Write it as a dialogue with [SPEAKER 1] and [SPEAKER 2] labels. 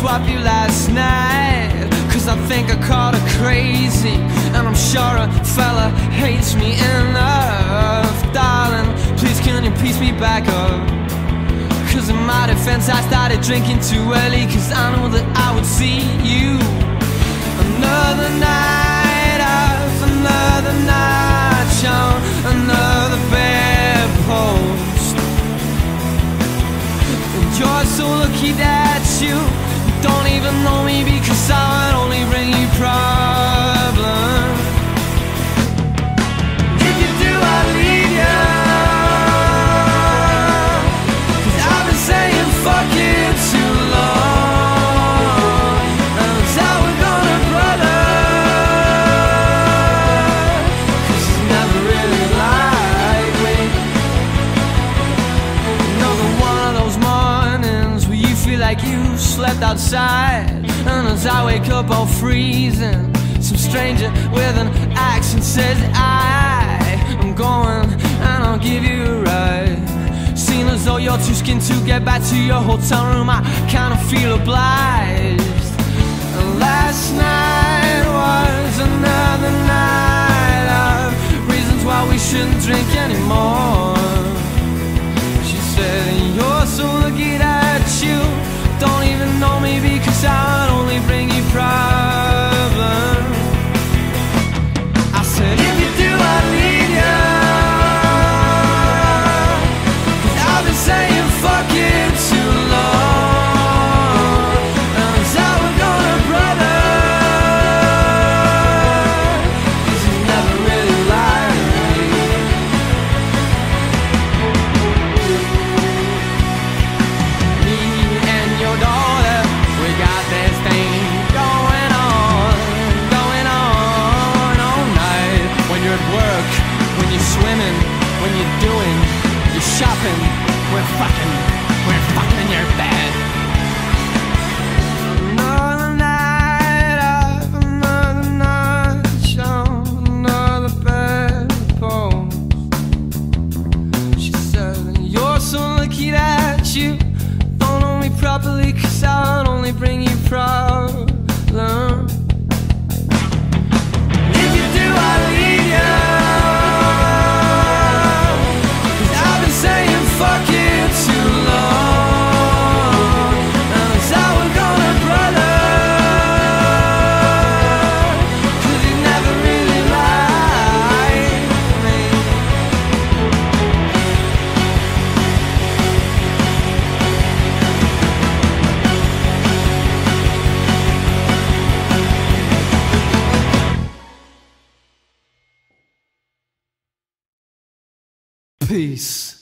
[SPEAKER 1] swap you last night. Cause I think I called her crazy And I'm sure a fella hates me enough. Darling, please can you piece me back up? Cause in my defense I started drinking too early Cause I knew that I would see you. Another night of another night on another bedpost And you're so lucky that you don't even know me Because I would only bring you problems like you slept outside. And as I wake up all freezing Some stranger with an accent says I am going and I'll give you a ride. Seem as though you're too skinned to get back to your hotel room. I kinda feel obliged. And Last night was another night of Reasons why we shouldn't drink anymore when you're swimming, when you're doing, you're shopping, we're fucking, we're fucking in your bed. Another night of another night on another bedpost. She said, You're so lucky that you don't me properly, cause I'd only bring you problems. Peace.